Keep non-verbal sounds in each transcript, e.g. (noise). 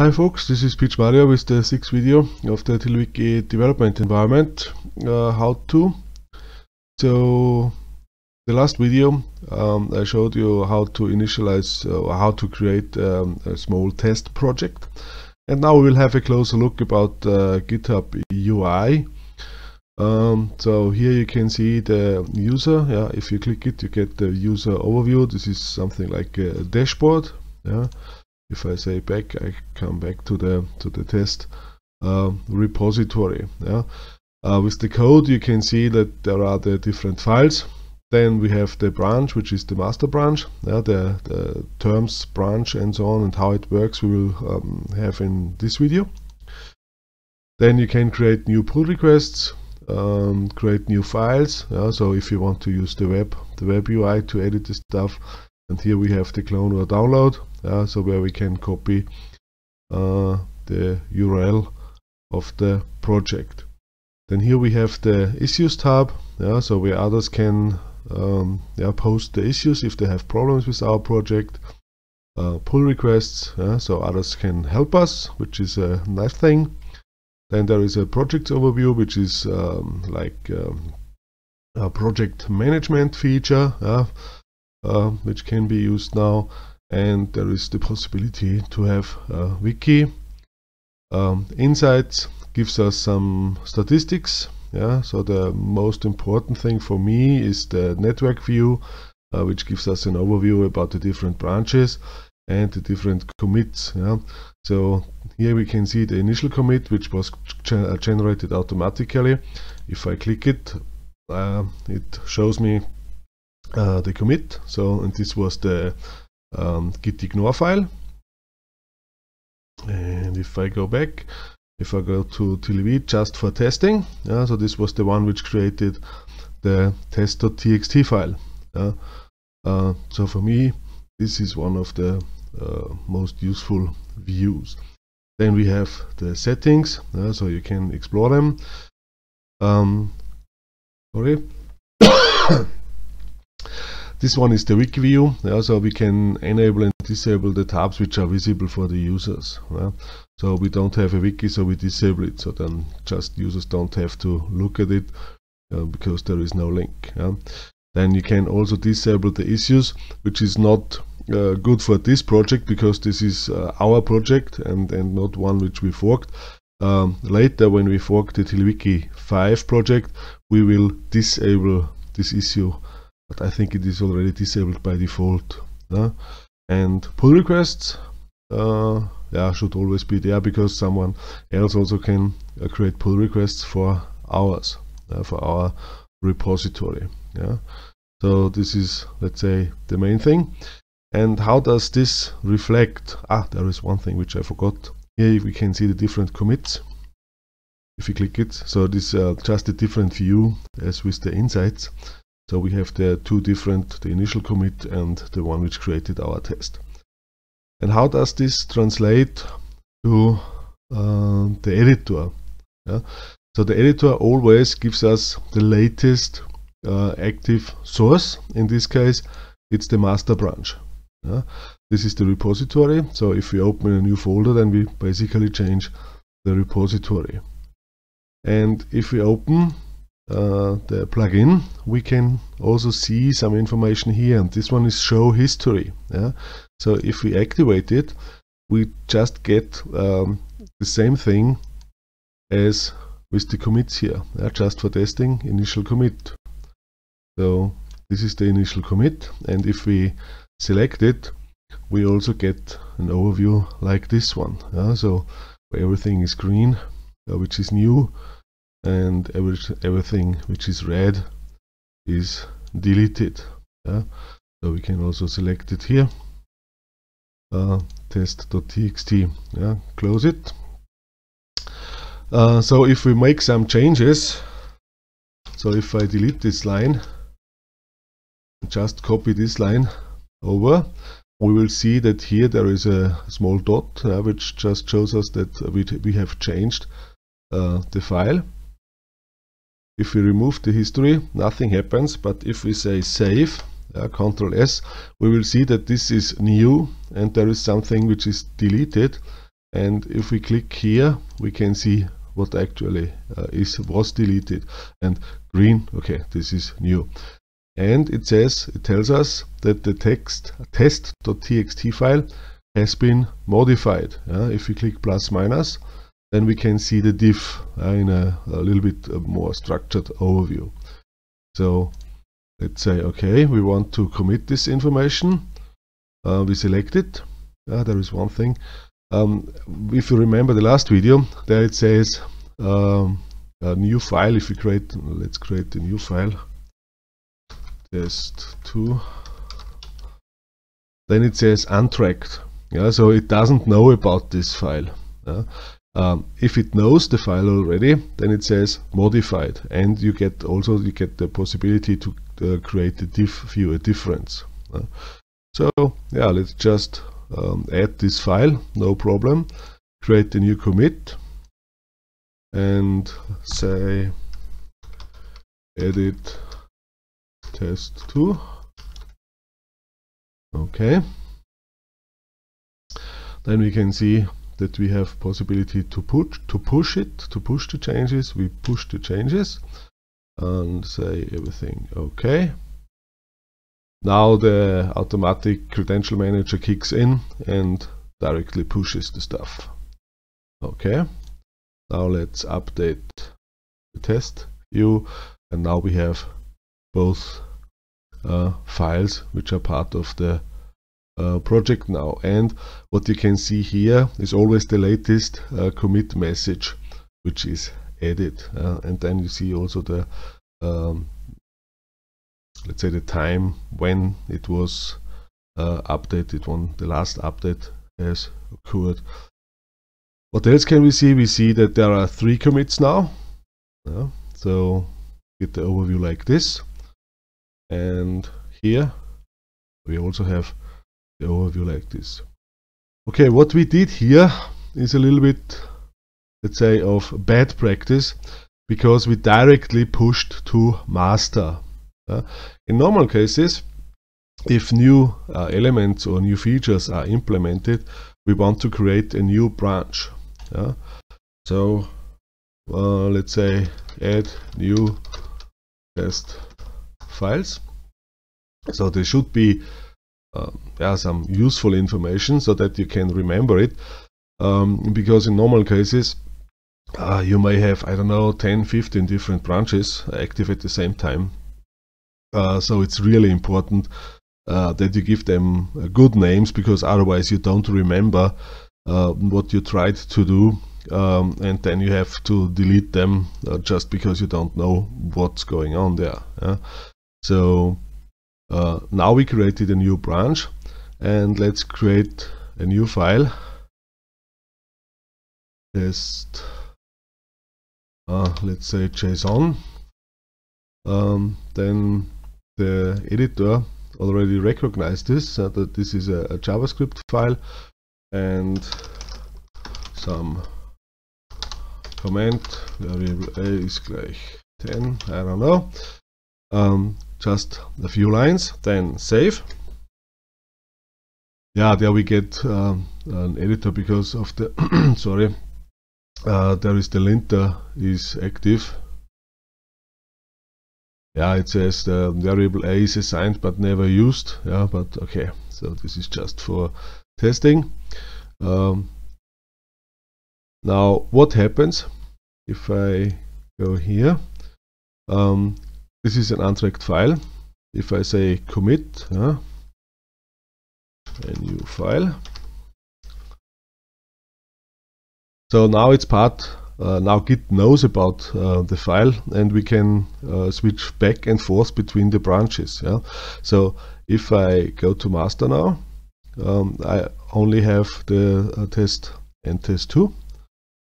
Hi folks, this is Pietsch Mario with the sixth video of the TiddlyWiki development environment uh, how to. So the last video um, I showed you how to initialize uh, how to create um, a small test project and now we will have a closer look about uh, GitHub UI. Um, so here you can see the user, yeah, if you click it you get the user overview, this is something like a dashboard. Yeah if I say back I come back to the to the test uh, repository yeah? Uh, with the code you can see that there are the different files. Then we have the branch which is the master branch yeah, the, the terms branch and so on and how it works we will um, have in this video. Then you can create new pull requests um, create new files yeah, so if you want to use the web the web UI to edit the stuff and here we have the clone or download uh, so where we can copy uh, the URL of the project. Then here we have the issues tab yeah, so where others can um, yeah, post the issues if they have problems with our project uh, pull requests yeah, so others can help us which is a nice thing. Then there is a project overview which is um, like um, a project management feature uh, which can be used now and there is the possibility to have a wiki. Um, insights gives us some statistics yeah? So the most important thing for me is the network view uh, which gives us an overview about the different branches and the different commits yeah? So here we can see the initial commit which was uh, generated automatically. If I click it uh, it shows me uh, the commit. So, and this was the um, gitignore file. And if I go back, if I go to TiddlyV just for testing, yeah, so this was the one which created the test.txt file. Yeah. Uh, so for me, this is one of the uh, most useful views. Then we have the settings, so you can explore them. Um, sorry. (coughs) This one is the wiki view, yeah, so we can enable and disable the tabs which are visible for the users. Yeah. So we don't have a wiki, so we disable it, so then just users don't have to look at it uh, because there is no link. Yeah. Then you can also disable the issues, which is not uh, good for this project because this is uh, our project and, and not one which we forked. Um, later when we fork the TiddlyWiki 5 project, we will disable this issue but I think it is already disabled by default. Uh, and pull requests uh, yeah, should always be there because someone else also can uh, create pull requests for ours, uh, for our repository. Yeah. So this is, let's say, the main thing. And how does this reflect? Ah, there is one thing which I forgot. Here we can see the different commits. If you click it, so this is uh, just a different view as with the insights. So we have the two different, the initial commit and the one which created our test. And how does this translate to uh, the editor? Yeah? So the editor always gives us the latest uh, active source. In this case, it's the master branch. Yeah? This is the repository. So if we open a new folder, then we basically change the repository. And if we open uh, the plugin, we can also see some information here. And this one is show history. Yeah? So if we activate it, we just get um, the same thing as with the commits here, yeah? just for testing initial commit. So this is the initial commit, and if we select it, we also get an overview like this one. Yeah? So everything is green, uh, which is new, and every, everything which is red is deleted yeah? so we can also select it here. Uh, test.txt yeah? Close it. Uh, so if we make some changes so if I delete this line just copy this line over we will see that here there is a small dot uh, which just shows us that we, we have changed uh, the file if we remove the history, nothing happens, but if we say save, uh, Control S, we will see that this is new and there is something which is deleted. And if we click here we can see what actually uh, is was deleted and green okay this is new. And it says it tells us that the text test.txt file has been modified. Uh, if we click plus minus then we can see the diff uh, in a, a, little bit uh, more structured overview. So let's say okay we want to commit this information. Uh, we select it. Uh, there is one thing. Um, if you remember the last video there it says um, a new file. If we create let's create a new file. Test2 then it says untracked. Yeah so it doesn't know about this file. Yeah? Um, if it knows the file already then it says modified and you get also you get the possibility to uh, create a diff view a difference uh, so yeah let's just um, add this file no problem create a new commit and say edit test2 okay. Then we can see that we have possibility to put to push it to push the changes. We push the changes and say everything okay. Now the automatic credential manager kicks in and directly pushes the stuff. Okay. Now let's update the test view. And now we have both uh, files which are part of the uh, project now and what you can see here is always the latest uh, commit message which is added uh, and then you see also the um, let's say the time when it was uh, updated when the last update has occurred what else can we see? We see that there are three commits now. So get the overview like this. And here we also have the overview like this. Okay, what we did here is a little bit, let's say, of bad practice because we directly pushed to master. Uh, in normal cases, if new uh, elements or new features are implemented, we want to create a new branch yeah so uh, let's say add new test files so there should be uh, yeah, some useful information so that you can remember it um, because in normal cases uh, you may have I don't know 10 15 different branches active at the same time uh, so it's really important uh, that you give them uh, good names because otherwise you don't remember uh, what you tried to do um, and then you have to delete them just because you don't know what's going on there yeah? so uh, now we created a new branch and let's create a new file. Test uh, let's say json. Um, then the editor already recognized this uh, that this is a, a javascript file and some comment variable a is gleich 10 I don't know. Um, just a few lines then save yeah there we get um, an editor because of the (clears throat) sorry uh, there is the linter is active yeah it says the variable a is assigned but never used yeah but okay so this is just for testing. Um, now what happens if I go here? Um, this is an untracked file. If I say commit uh, a new file, so now it's part uh, now Git knows about uh, the file and we can uh, switch back and forth between the branches. Yeah? So if I go to master now um, I only have the uh, test and test2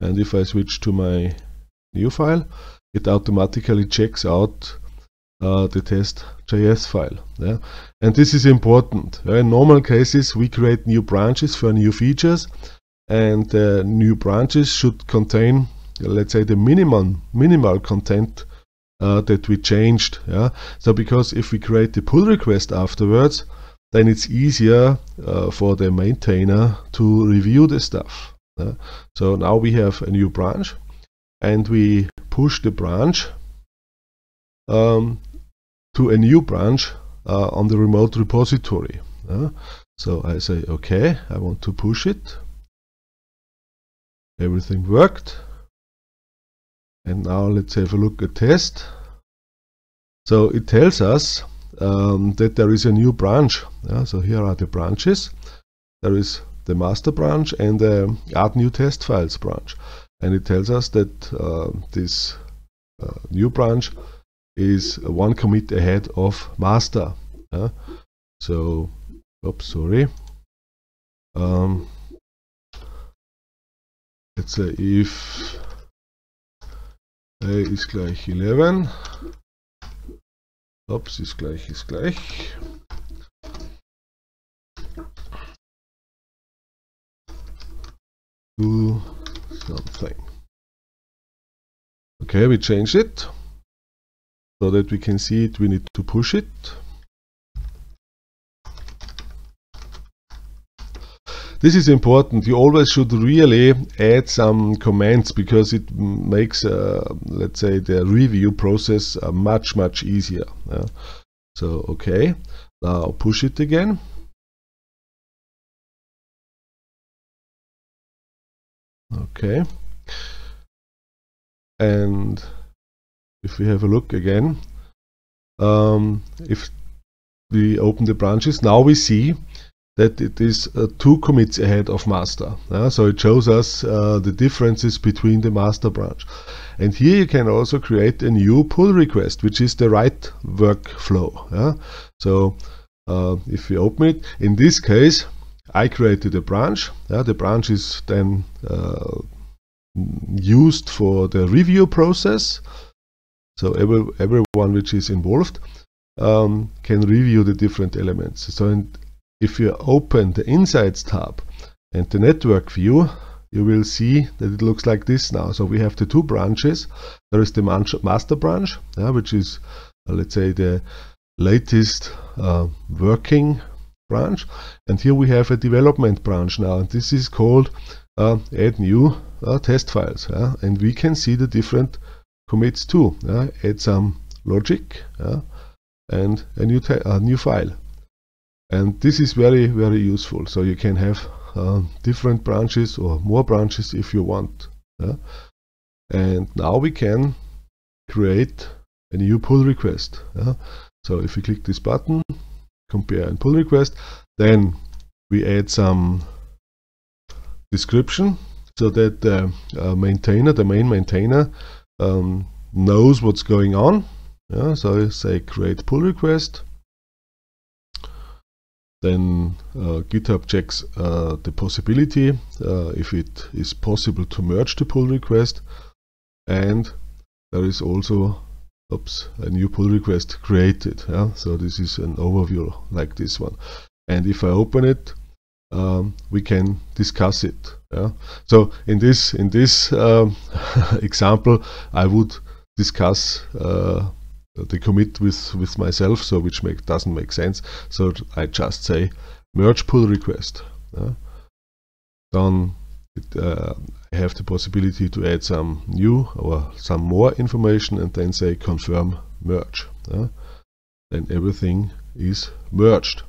and if I switch to my new file it automatically checks out uh, the test.js file yeah? and this is important in normal cases we create new branches for new features and uh, new branches should contain let's say the minimum minimal content uh, that we changed yeah so because if we create the pull request afterwards then it's easier uh, for the maintainer to review the stuff. Uh, so now we have a new branch and we push the branch um, to a new branch uh, on the remote repository. Uh, so I say, okay, I want to push it. Everything worked. And now let's have a look at test. So it tells us um, that there is a new branch. Yeah, so here are the branches. There is the master branch and the add new test files branch. And it tells us that uh, this uh, new branch is one commit ahead of master. So, oops, sorry. Um, let's say if a ist gleich 11 Ups, ist gleich, ist gleich. Do something. Okay, we change it so that we can see it. We need to push it. This is important. You always should really add some comments because it makes, uh, let's say, the review process uh, much, much easier. Yeah. So, okay, now push it again. Okay. And if we have a look again, um, if we open the branches, now we see that it is uh, two commits ahead of master. So it shows us uh, the differences between the master branch. And here you can also create a new pull request, which is the right workflow. So uh, if we open it, in this case, I created a branch. the branch is then uh, used for the review process. So every, everyone which is involved um, can review the different elements. So in, if you open the Insights tab and the network view, you will see that it looks like this now. So we have the two branches. There is the master branch, yeah, which is, uh, let's say, the latest uh, working branch. And here we have a development branch now. And this is called uh, add new uh, test files. Yeah? And we can see the different commits. Yeah? Add some logic and a new, a new file and this is very very useful so you can have uh, different branches or more branches if you want and now we can create a new pull request so if we click this button compare and pull request then we add some description so that the uh, maintainer the main maintainer um, knows what's going on yeah? so I say create pull request then uh, GitHub checks uh, the possibility uh, if it is possible to merge the pull request and there is also oops, a new pull request created yeah? so this is an overview like this one and if I open it um, we can discuss it yeah? so in this in this um, (laughs) example I would discuss uh, the commit with with myself so which make doesn't make sense. So I just say merge pull request uh, then it, uh, I have the possibility to add some new or some more information and then say confirm merge uh, then everything is merged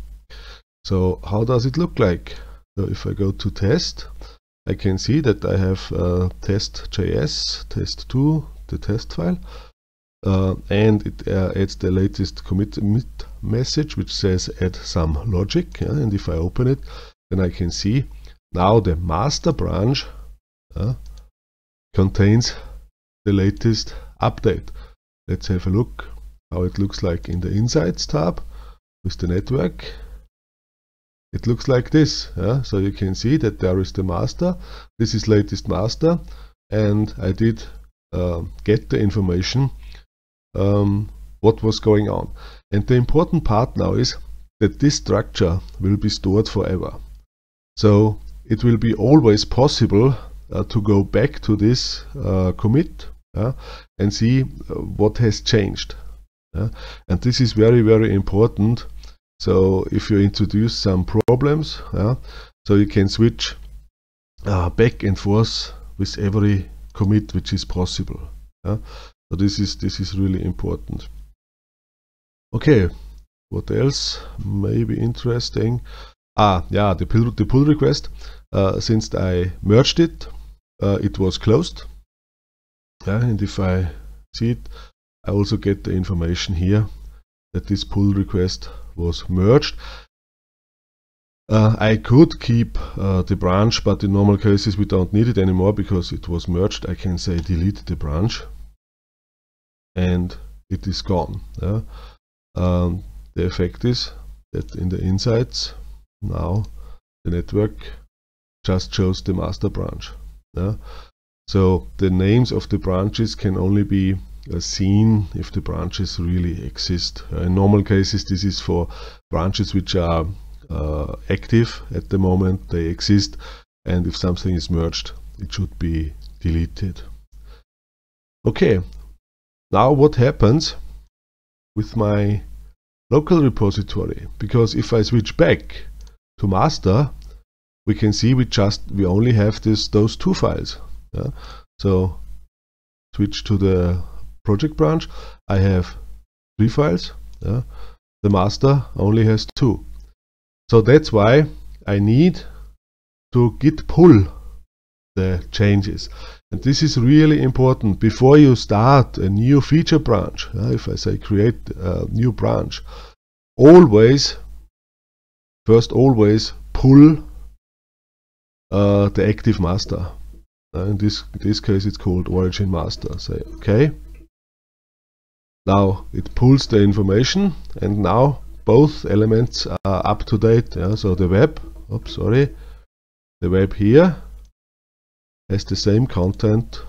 so how does it look like so if I go to test I can see that I have uh, test.js test2 the test file uh, and it uh, adds the latest commit message which says add some logic yeah? and if I open it then I can see now the master branch uh, contains the latest update let's have a look how it looks like in the insights tab with the network it looks like this yeah? so you can see that there is the master this is latest master and I did uh, get the information um, what was going on. And the important part now is that this structure will be stored forever. So it will be always possible uh, to go back to this uh, commit uh, and see uh, what has changed. And this is very, very important. So if you introduce some problems, so you can switch uh, back and forth with every commit which is possible. So this is this is really important. Okay, what else may be interesting? Ah, yeah, the pull, the pull request. Uh, since I merged it, uh, it was closed. Yeah, and if I see it, I also get the information here that this pull request was merged. Uh, I could keep uh, the branch, but in normal cases we don't need it anymore because it was merged. I can say delete the branch and it is gone. Yeah? Um, the effect is that in the insights now the network just shows the master branch. Yeah? So the names of the branches can only be seen if the branches really exist. Uh, in normal cases this is for branches which are uh, active at the moment, they exist and if something is merged it should be deleted. Okay, now what happens with my local repository? Because if I switch back to master, we can see we just we only have this those two files. Yeah? So switch to the project branch. I have three files. Yeah? The master only has two. So that's why I need to git pull the changes. And this is really important before you start a new feature branch. Uh, if I say create a new branch, always, first always pull uh, the active master. Uh, in this in this case, it's called origin master. Say okay. Now it pulls the information, and now both elements are up to date. Yeah? So the web, oops, sorry, the web here has the same content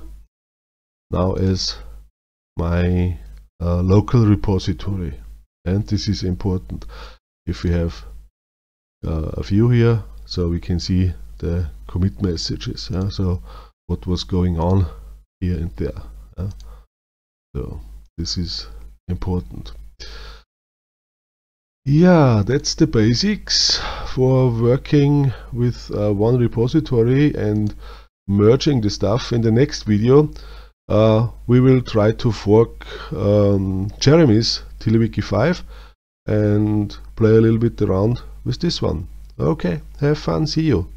now as my uh, local repository and this is important if we have uh, a view here so we can see the commit messages yeah? so what was going on here and there yeah? so this is important yeah that's the basics for working with uh, one repository and merging the stuff in the next video uh, we will try to fork um, Jeremy's TiddlyWiki 5 and play a little bit around with this one. Okay, have fun, see you.